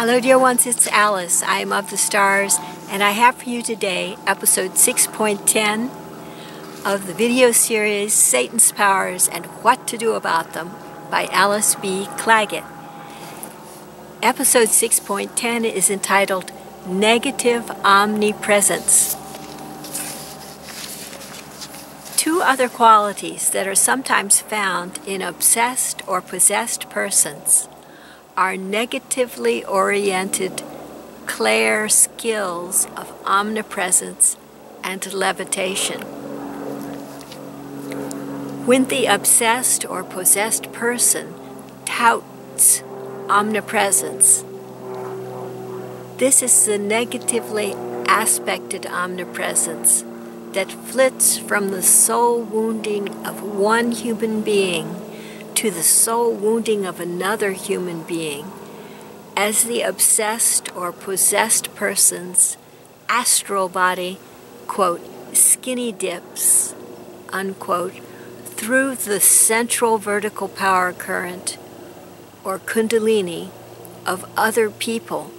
Hello, dear ones, it's Alice. I am of the stars, and I have for you today episode 6.10 of the video series Satan's Powers and What to Do About Them by Alice B. Clagett. Episode 6.10 is entitled Negative Omnipresence. Two other qualities that are sometimes found in obsessed or possessed persons are negatively oriented clair skills of omnipresence and levitation. When the obsessed or possessed person touts omnipresence, this is the negatively aspected omnipresence that flits from the soul wounding of one human being to the soul wounding of another human being as the obsessed or possessed person's astral body, quote, skinny dips, unquote, through the central vertical power current or kundalini of other people.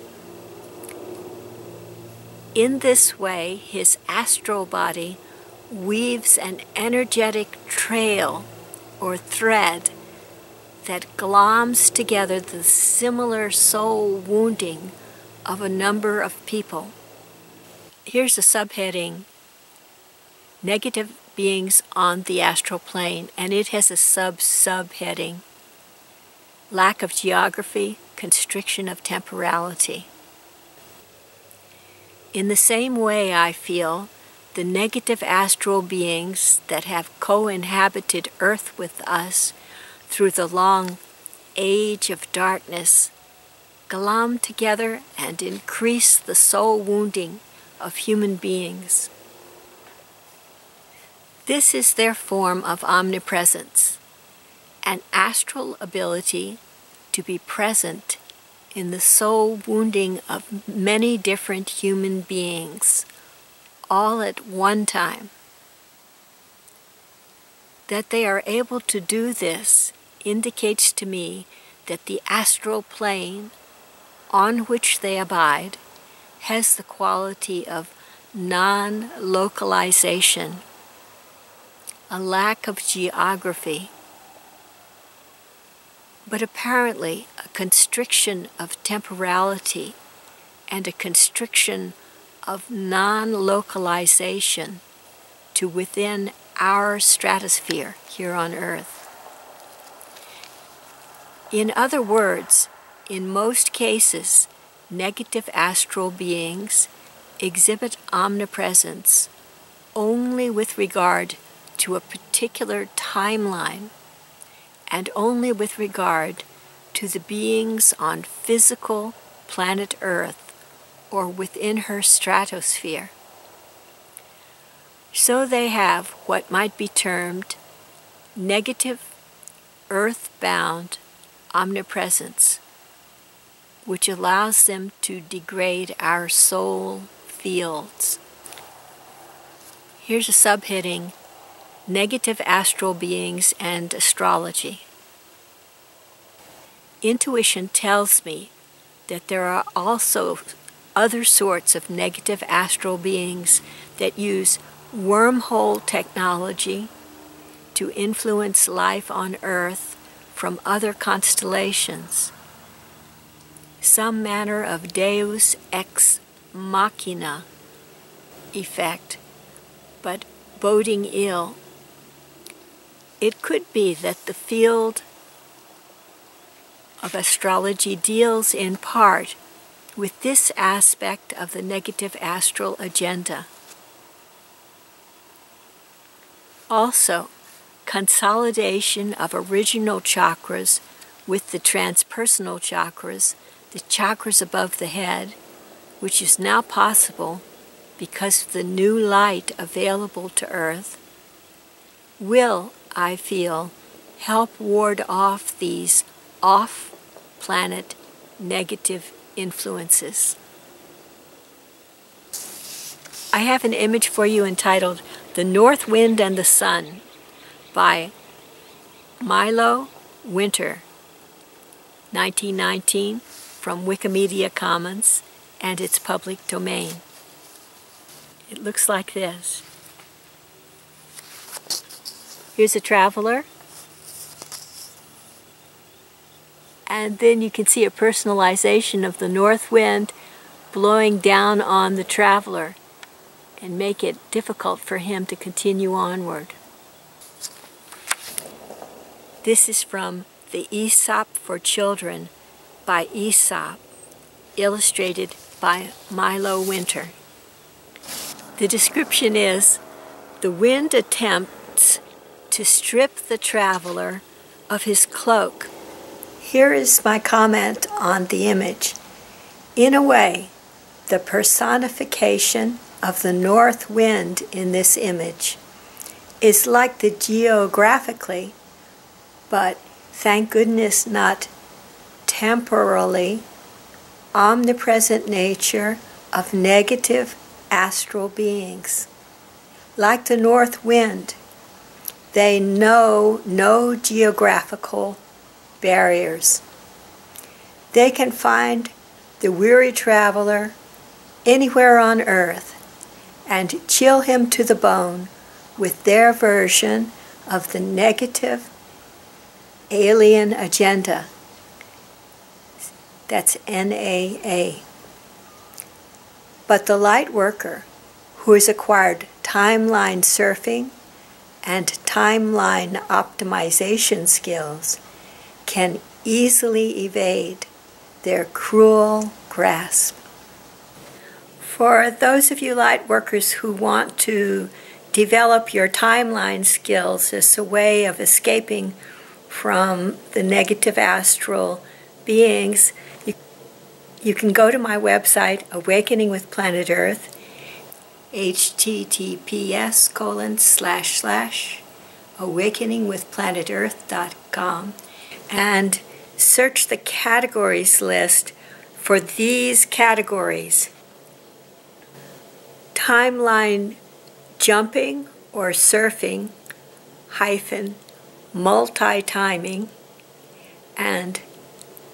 In this way, his astral body weaves an energetic trail or thread that gloms together the similar soul wounding of a number of people. Here's a subheading Negative beings on the astral plane, and it has a sub subheading Lack of geography, constriction of temporality. In the same way, I feel the negative astral beings that have co inhabited Earth with us through the long age of darkness, glom together and increase the soul wounding of human beings. This is their form of omnipresence, an astral ability to be present in the soul wounding of many different human beings, all at one time. That they are able to do this indicates to me that the astral plane on which they abide has the quality of non localization, a lack of geography, but apparently a constriction of temporality and a constriction of non localization to within our stratosphere here on Earth. In other words, in most cases, negative astral beings exhibit omnipresence only with regard to a particular timeline and only with regard to the beings on physical planet Earth or within her stratosphere. So they have what might be termed negative earth-bound omnipresence, which allows them to degrade our soul fields. Here's a subheading Negative Astral Beings and Astrology. Intuition tells me that there are also other sorts of negative astral beings that use wormhole technology to influence life on Earth from other constellations, some manner of deus ex machina effect, but boding ill. It could be that the field of astrology deals in part with this aspect of the negative astral agenda. Also, consolidation of original chakras with the transpersonal chakras, the chakras above the head, which is now possible because of the new light available to Earth, will, I feel, help ward off these off planet negative influences. I have an image for you entitled The North Wind and the Sun by Milo Winter, 1919, from Wikimedia Commons and its public domain. It looks like this. Here's a traveler. And then you can see a personalization of the north wind blowing down on the traveler and make it difficult for him to continue onward. This is from the Aesop for Children by Aesop, illustrated by Milo Winter. The description is, the wind attempts to strip the traveler of his cloak. Here is my comment on the image. In a way, the personification of the north wind in this image is like the geographically, but thank goodness not temporally, omnipresent nature of negative astral beings. Like the north wind, they know no geographical barriers. They can find the weary traveler anywhere on earth and chill him to the bone with their version of the negative alien agenda. That's NAA. But the light worker who has acquired timeline surfing and timeline optimization skills can easily evade their cruel grasp. For those of you light workers who want to develop your timeline skills as a way of escaping from the negative astral beings, you, you can go to my website, Awakening with Planet Earth, https colon slash slash awakeningwithplanetearth.com and search the categories list for these categories. Timeline jumping or surfing hyphen multi-timing and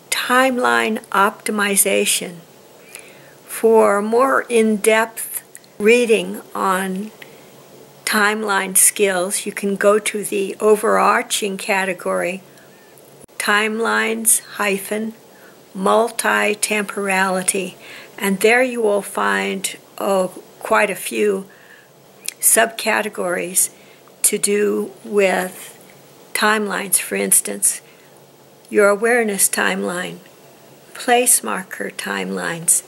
timeline optimization. For more in-depth reading on timeline skills, you can go to the overarching category timelines hyphen multi-temporality and there you will find oh, quite a few subcategories to do with timelines, for instance, your awareness timeline, place marker timelines,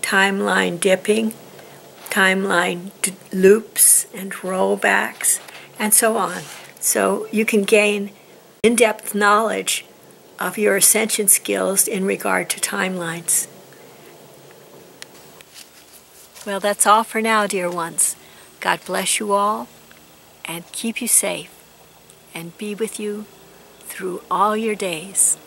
timeline dipping, timeline loops and rollbacks, and so on. So you can gain in depth knowledge of your ascension skills in regard to timelines. Well, that's all for now, dear ones. God bless you all and keep you safe and be with you through all your days.